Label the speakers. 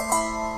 Speaker 1: Música